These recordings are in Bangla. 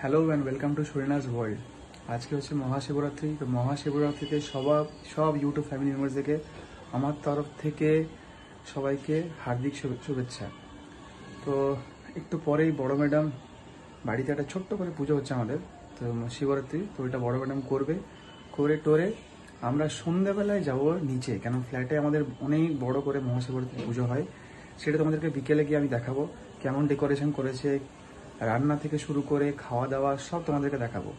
Hello and welcome to Surina's world আজকে হচ্ছে মহাশিবরাত্রি। তো মহাশিবরাত্রিতে সবাব সব ইউটিউব ফ্যামিলি মেম্বার্সদেরকে আমার তরফ থেকে সবাইকে হার্দিক শুভে- শুভেচ্ছা। তো একটু পরেই বড় ম্যাডাম বাড়িতে একটা ছোট্ট করে পুজো হচ্ছে আমাদের। তো শিবরাত্রি, তো ওইটা বড় ম্যাডাম করবে। করে টোরে আমরা সন্ধ্যাবেলায় যাব নিচে, কেন ফ্ল্যাটে আমাদের অনেক বড় করে মহাশিবরাত্রি পুজো হয়। সেটা তোমাদেরকে বিকেলে গিয়ে আমি দেখাবো, কেমন ডেকোরেশন করেছে রান্না থেকে শুরু করে খাওয়া দাওয়া সব তোমাদেরকে দেখাবো।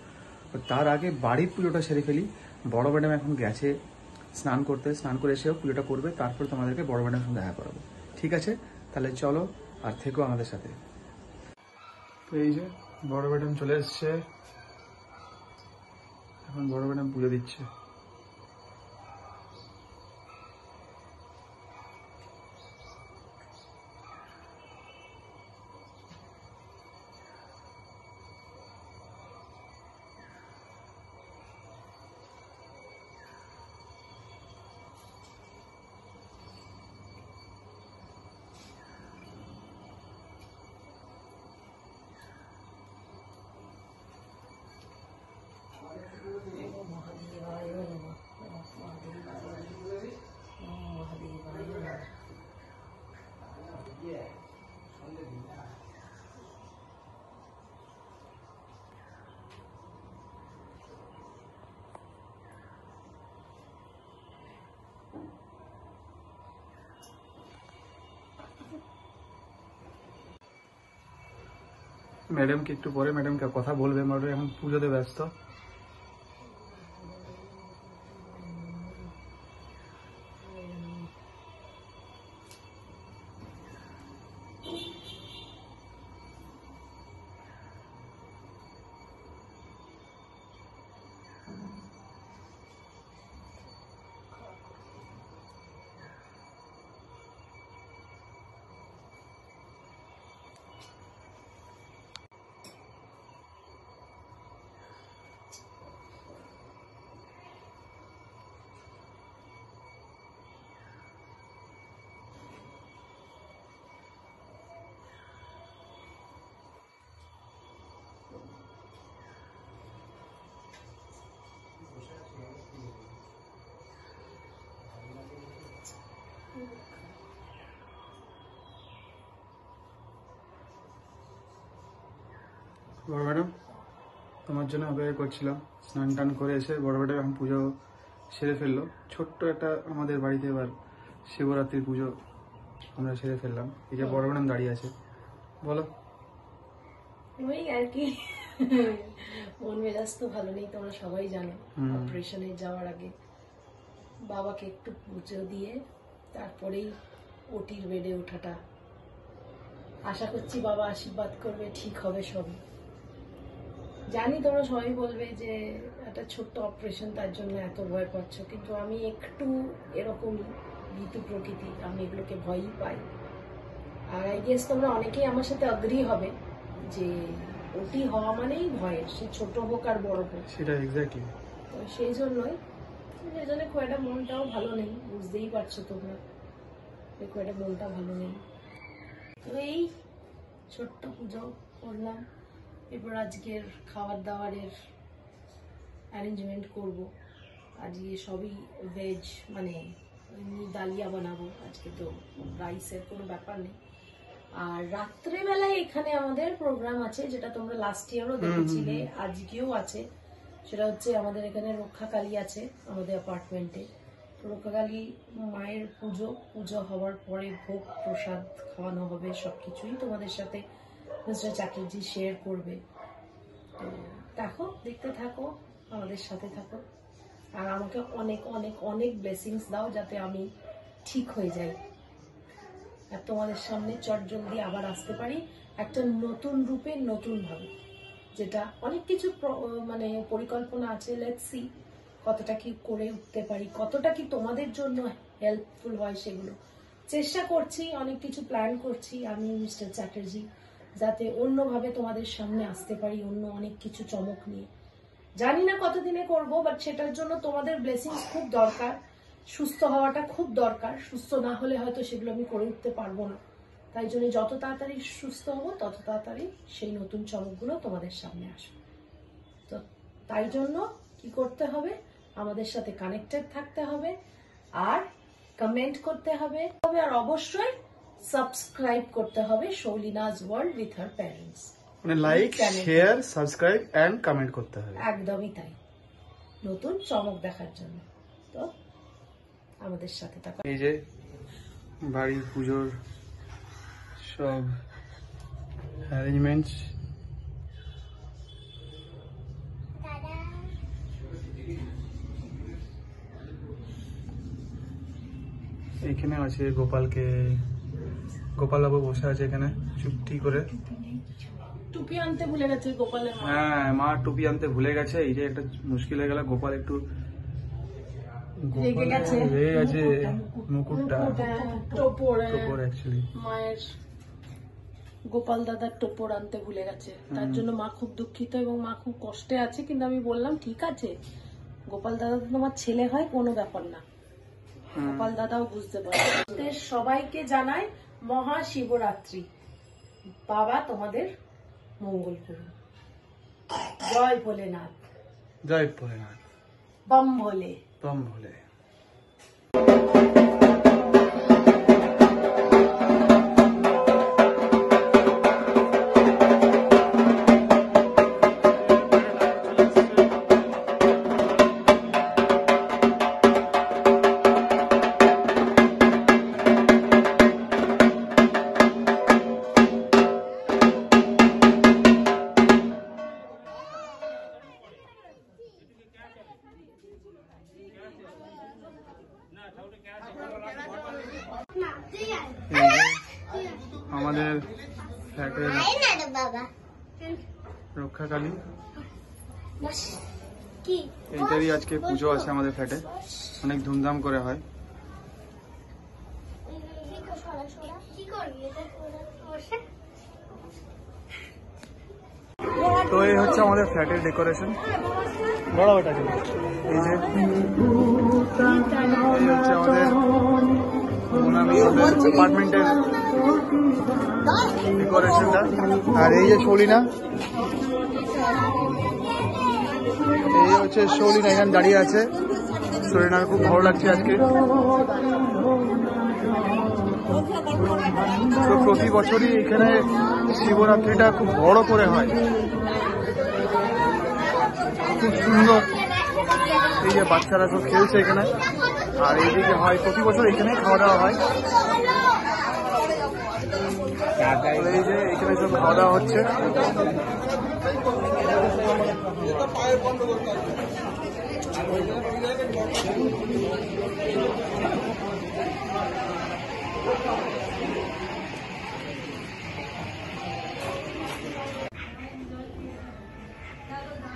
তো তার আগে বাড়ির পুজোটা সেরে ফেলি। বড় ম্যাডাম এখন গেছে স্নান করতে। স্নান করে এসেও পুজোটা করবে। তারপর তোমাদেরকে বড় ম্যাডামের সঙ্গে দেখা করাবো। ঠিক আছে? তাহলে চলো আর থেকো আমাদের সাথে। তো এই যে বড় ম্যাডাম চলে এসছে। এখন বড় ম্যাডাম পুজো দিচ্ছে। ম্যাডামকে একটু পরে ম্যাডামকে কথা বলবে ম্যাডাম এখন পুজোতে ব্যস্ত। বড় ম্যাডাম তোমার জন্য অপেক্ষা করছিলাম। স্নান টান করে এসে বড় ম্যাডাম এখন পুজো সেরে ফেলল। ছোট্ট একটা আমাদের বাড়িতে এবার শিবরাত্রির পুজো আমরা সেরে ফেললাম। এই যে বড় ম্যাডাম দাঁড়িয়ে আছে। বলো। ওই আর কি। মন মেজাজ তো ভালো নেই তোমরা সবাই জানো। অপারেশনে যাওয়ার আগে বাবাকে একটু পুজো দিয়ে তারপরেই ওটির বেডে ওঠাটা। আশা করছি বাবা আশীর্বাদ করবে ঠিক হবে সবই। জানি তোমরা সবাই বলবে যে একটা ছোট্ট অপারেশন তার জন্য এত ভয় পাচ্ছ কিন্তু আমি একটু এরকম ভীতু প্রকৃতি আমি এগুলোকে ভয়ই পাই। আর আই গেস তোমরা অনেকেই আমার সাথে অগ্রি হবে যে ওটি হওয়া মানেই ভয়ের সে ছোট হোক আর বড় হোক। সেটা এক্স্যাক্টলি তো সেই জন্যই সেই জন্য খুব একটা মনটাও ভালো নেই বুঝতেই পারছ তোমরা যে খুব একটা মনটা ভালো নেই। তো এই ছোট্ট পুজো করলাম। এরপর আজকের খাবার দাবারের অ্যারেঞ্জমেন্ট করব। আজকে সবই ভেজ মানে এমনি ডালিয়া বানাবো। আজকে তো রাইসের কোনো ব্যাপার নেই। আর রাত্রেবেলায় এখানে আমাদের প্রোগ্রাম আছে যেটা তোমরা লাস্ট ইয়ারও দেখেছিলে আজকেও আছে। সেটা হচ্ছে আমাদের এখানে রক্ষাকালী আছে আমাদের অ্যাপার্টমেন্টে তো রক্ষাকালী মায়ের পুজো পুজো হওয়ার পরে ভোগ প্রসাদ খাওয়ানো হবে সবকিছুই তোমাদের সাথে মিস্টার চ্যাটার্জি শেয়ার করবে। তো দেখো, দেখতে থাকো, আমাদের সাথে থাকো। আর আমাকে অনেক অনেক অনেক ব্লেসিংস দাও যাতে আমি ঠিক হয়ে যাই। আর তোমাদের সামনে চট জলদি আবার আসতে পারি একটা নতুন রূপে, নতুন ভাবে। যেটা অনেক কিছু মানে পরিকল্পনা আছে লেটস সি কতটা কি করে উঠতে পারি, কতটা কি তোমাদের জন্য হেল্পফুল হয় সেগুলো। চেষ্টা করছি, অনেক কিছু প্ল্যান করছি, আমি মিস্টার চ্যাটার্জি যাতে অন্যভাবে তোমাদের সামনে আসতে পারি, অন্য অনেক কিছু চমক নিয়ে। জানি না কতদিনে করব বাট সেটার জন্য তোমাদের ব্লেসিংস খুব দরকার। সুস্থ হওয়াটা খুব দরকার। সুস্থ না হলে হয়তো সেগুলো আমি করে উঠতে পারব না। তাই জন্য যত তাড়াতাড়ি সুস্থ হব, তত তাড়াতাড়ি সেই নতুন চমকগুলো তোমাদের সামনে আসবে। তো তাই জন্য কি করতে হবে? আমাদের সাথে কানেক্টেড থাকতে হবে। আর কমেন্ট করতে হবে। আর অবশ্যই সাবস্ক্রাইব করতে হবে শৌলিনাজ ওয়ার্ল্ড উইথ হার প্যারেন্টস মানে like. Share subscribe and comment করতে হবে। একদমই তাই। নতুন চমক দেখার জন্য। তো আমাদের সাথে থাকা। এই যে বাড়ির পুজোর সব অ্যারেঞ্জমেন্টস এখানে আছে গোপালকে গোপাল বাবু বসে আছে এখানে চুপটি করে। টুপি আনতে ভুলে গেছে গোপালের মা। হ্যাঁ মা টুপি আনতে ভুলে গেছে এই যে একটা মুশকিল হয়ে গেল গোপাল একটু রেগে গোপাল গেছে। রেগে গেছে মুকুটটা টোপর টোপর অ্যাকচুয়ালি মায়ের গোপাল দাদার টোপর আনতে ভুলে গেছে। তার জন্য মা খুব দুঃখিত এবং মা খুব কষ্টে আছে কিন্তু আমি বললাম ঠিক আছে। গোপাল দাদা তো তোমার ছেলে হয় কোনো ব্যাপার না। গোপাল দাদাও বুঝতে পারে সবাইকে জানাই মহাশিবরাত্রি। বাবা তোমাদের মঙ্গল করুন। জয় ভোলেনাথ। জয় ভোলেনাথ। বম ভোলে। বম ভোলে। এইটারই আজকে পুজো আছে আমাদের ফ্ল্যাটে। অনেক ধুমধাম করে হয়। তো এই হচ্ছে আমাদের ফ্ল্যাটের ডেকোরেশন। বড় ওটা এই যে এই হচ্ছে আমাদের অ্যাপার্টমেন্টের ডেকোরেশনটা আর এই যে শৌলিনা এই হচ্ছে শৌলিনা এখানে দাঁড়িয়ে আছে। খুব ভালো লাগছে আজকে। তো প্রতি বছরই এখানে শিবরাত্রিটা খুব বড় করে হয়। খুব সুন্দর। এই যে বাচ্চারা সব খেলছে এখানে। আর এইদিকে হয়, প্রতি বছর এখানে খাওয়া দাওয়া হয় এই যে এখানে সব খাওয়া দাওয়া হচ্ছে।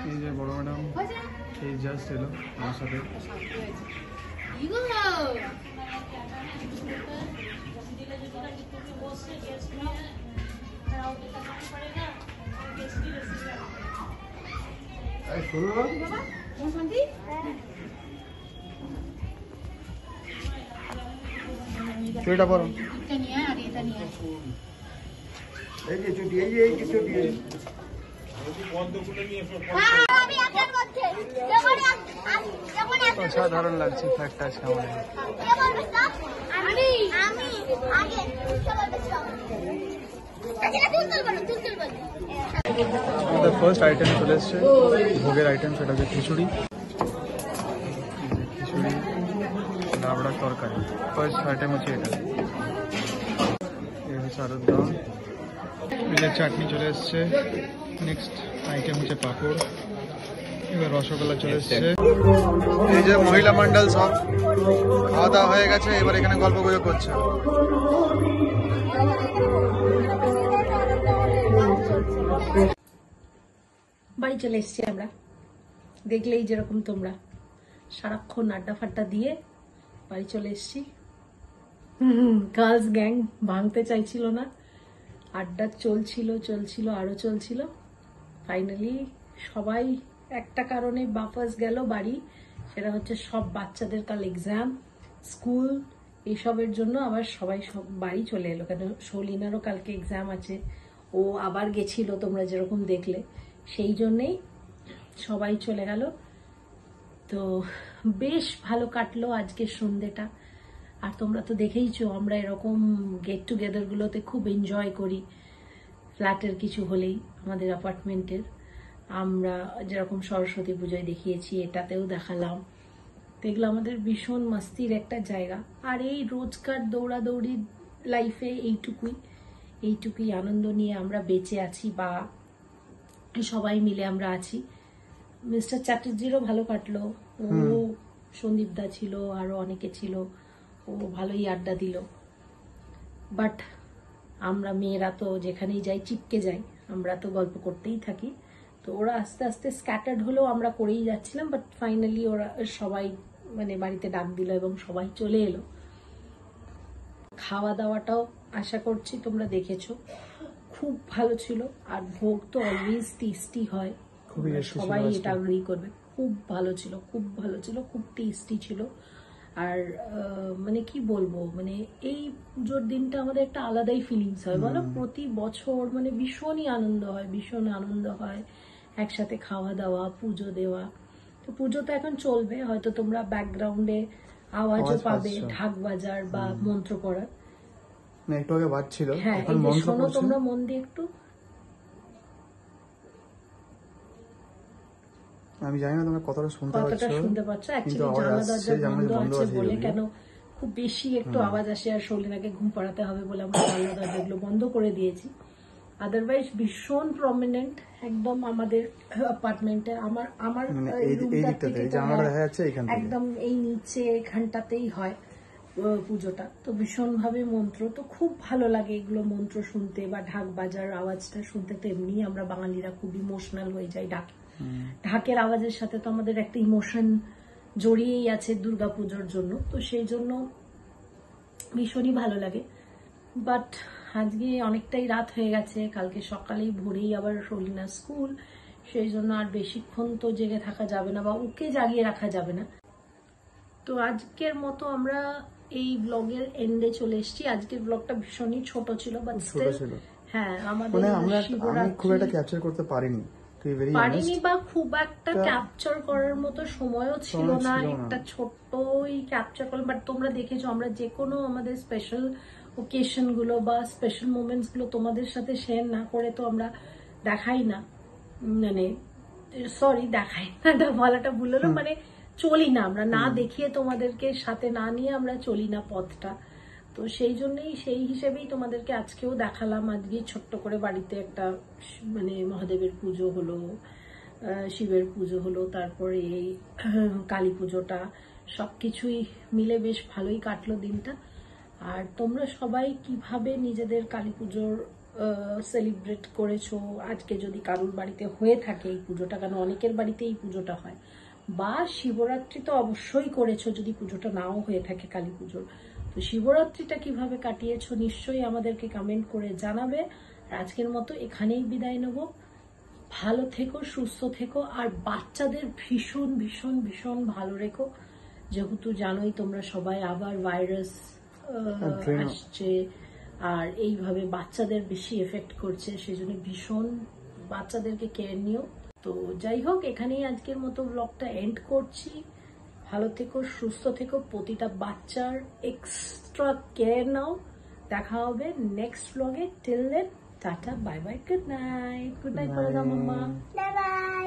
এই যে বড় ম্যাডাম এই জাস্ট এলো আমার সাথে। চুড়িটা পরো। এই যে চুটি এই যে এই যে চুটি। যেমন অসাধারণ লাগছে ফ্ল্যাটটা আজকে আমাদের। আমি আমি আগে। আমাদের ফার্স্ট আইটেম চলে এসছে ভোগের আইটেম সেটা হচ্ছে খিচুড়ি। খিচুড়ি লাবড়ার তরকারি। ফার্স্ট আইটেম হচ্ছে এটা। এই হচ্ছে আলুর দম। এই চাটনি চলে এসছে। নেক্সট আইটেম হচ্ছে পাঁপড়। এবার রসগোল্লা চলে এসছে। এই যে মহিলা মন্ডল সব খাওয়া দাওয়া হয়ে গেছে এবার এখানে গল্প গুজব করছে। বাড়ি চলে এসেছি আমরা। দেখলেই যেরকম তোমরা। সারাক্ষণ আড্ডা ফাড্ডা দিয়ে বাড়ি চলে এসেছি। গার্লস গ্যাং ভাঙতে চাইছিল না। আড্ডা চলছিল চলছিল, আরও চলছিল। ফাইনালি সবাই একটা কারণে বাপাস গেল বাড়ি। সেটা হচ্ছে সব বাচ্চাদের কাল এক্সাম স্কুল এইসবের জন্য আবার সবাই সব বাড়ি চলে এলো। কেন, শৌলিনারও কালকে এক্সাম আছে। ও আবার গেছিল তোমরা যেরকম দেখলে। সেই জন্যেই সবাই চলে গেল। তো বেশ ভালো কাটলো আজকের সন্ধ্যেটা। আর তোমরা তো দেখেইছো, আমরা এরকম গেট টুগেদার গুলোতে খুব এনজয় করি। ফ্ল্যাটের কিছু হলেই, আমাদের অ্যাপার্টমেন্টের আমরা যেরকম সরস্বতী পুজোয় দেখিয়েছি, এটাতেও দেখালাম। তো এগুলো আমাদের ভীষণ মাস্তির একটা জায়গা। আর এই রোজকার দৌড়াদৌড়ি লাইফে এইটুকুই। এইটুকুই আনন্দ নিয়ে আমরা বেঁচে আছি বা সবাই মিলে আমরা আছি। মিস্টার চ্যাটার্জিরও ভালো কাটলো। ও সন্দীপ দা ছিল আরও অনেকে ছিল। ও ভালোই আড্ডা দিল। বাট আমরা মেয়েরা তো যেখানেই যাই চিপকে যাই। আমরা তো গল্প করতেই থাকি। তো ওরা আস্তে আস্তে স্ক্যাটার্ড হলেও আমরা করেই যাচ্ছিলাম বাট ফাইনালি ওরা সবাই মানে বাড়িতে ডাক দিল এবং সবাই চলে এলো। খাওয়া দাওয়াটাও আশা করছি তোমরা দেখেছ। খুব ভালো ছিল আর ভোগ তো অলওয়েজ টেস্টি হয়। সবাই এটা অ্যাগ্রি করবে। খুব ভালো ছিল খুব ভালো ছিল খুব টেস্টি ছিল। আর মানে কি বলব মানে এই পুজোর দিনটা আমাদের একটা আলাদাই ফিলিংস হয়। বলো প্রতি বছর মানে ভীষণই আনন্দ হয় ভীষণ আনন্দ হয় একসাথে খাওয়া দাওয়া পুজো দেওয়া। তো পুজো তো এখন চলবে হয়তো তোমরা ব্যাকগ্রাউন্ডে আওয়াজও পাবে। ঢাক বাজার বা মন্ত্র পড়ার। না একটু আগে বাজছিল হ্যাঁ এখন মন্ত্র পড়ছে তোমরা মন দিয়ে একটু। আমি জানি না তোমরা কতটা শুনতে পাচ্ছ শুনতে পাচ্ছ। কিন্তু অ্যাকচুয়ালি আওয়াজ জানলা আসছে দরজা জানলা বন্ধ আছে বলে কেন খুব বেশি একটু আওয়াজ আসে আর শৌলিনাকে ঘুম পাড়াতে হবে বলে আমরা জানলা দরজাগুলো বন্ধ করে দিয়েছি। আদারওয়াইজ ভীষণ প্রমিনেন্ট একদম আমাদের অ্যাপার্টমেন্টে আমার আমার মানে এই দিকটাতে, জানালাটা দেখা যাচ্ছে এইখান থেকে। একদম এই নিচে এখানটাতেই হয়। পুজোটা। তো ভীষণ ভাবে মন্ত্র তো খুব ভালো লাগে এগুলো মন্ত্র শুনতে বা ঢাক বাজার আওয়াজটা শুনতে। তো এমনি আমরা বাঙালিরা খুব ইমোশনাল হয়ে যাই ডাক ঢাকের আওয়াজের সাথে তো আমাদের একটা ইমোশন জড়িয়েই আছে দুর্গাপুজোর জন্য। তো সেই জন্য ভীষণই ভালো লাগে। বাট আজকে অনেকটাই রাত হয়ে গেছে কালকে সকালেই ভোরেই আবার সলিনা স্কুল। সেই জন্য আর বেশিক্ষণ তো জেগে থাকা যাবে না বা ওকে জাগিয়ে রাখা যাবে না। তো আজকের মতো আমরা এই ব্লগের এন্ডে চলে এসেছি। আজকের ব্লগটা ভীষণই ছোট ছিল বাট। হ্যাঁ আমাদের মানে আমরা খুব একটা ক্যাপচার করতে পারিনি পারিনি বা খুব একটা ক্যাপচার করার মতো সময়ও ছিল না। একটা ছোট্টই ক্যাপচার করলাম বাট তোমরা দেখেছ আমরা যে কোনো আমাদের স্পেশাল ওকেশনগুলো বা স্পেশাল মোমেন্টসগুলো তোমাদের সাথে শেয়ার না করে তো আমরা দেখাই না। মানে সরি দেখাই না বলাটা ভুল হলো। মানে চলি না আমরা না দেখিয়ে তোমাদেরকে সাথে না নিয়ে আমরা চলি না পথটা। তো সেই জন্যই সেই হিসেবেই তোমাদেরকে আজকেও দেখালাম আজকে ছোট্ট করে বাড়িতে একটা মানে মহাদেবের পুজো হলো শিবের পুজো হলো তারপরে এই কালী পুজোটা সবকিছুই মিলে বেশ ভালোই কাটলো দিনটা। আর তোমরা সবাই কীভাবে নিজেদের কালী পুজোর সেলিব্রেট করেছ? আজকে যদি কারুর বাড়িতে হয়ে থাকে এই পুজোটা কেন অনেকের বাড়িতে এই পুজোটা হয়। বা শিবরাত্রি তো অবশ্যই করেছ যদি পুজোটা নাও হয়ে থাকে কালী পুজোর। তো শিবরাত্রিটা কীভাবে কাটিয়েছো নিশ্চয়ই আমাদেরকে কমেন্ট করে জানাবে। আর আজকের মতো এখানেই বিদায় নেব। ভালো থেকো সুস্থ থেকো আর বাচ্চাদের ভীষণ ভীষণ ভীষণ ভালো রেখো। যেহেতু জানোই তোমরা সবাই আবার ভাইরাস আসছে। আর এইভাবে বাচ্চাদের বেশি এফেক্ট করছে সেজন্য ভীষণ বাচ্চাদেরকে কেয়ার নিও। তো যাই হোক এখানেই আজকের মতো ব্লগটা এন্ড করছি। ভালো থেকো সুস্থ থেকো প্রতিটা বাচ্চার এক্সট্রা কেয়ার নাও। দেখা হবে নেক্সট ব্লগে till then tata bye bye good night good night বলে দাও মাম্মা বাই বাই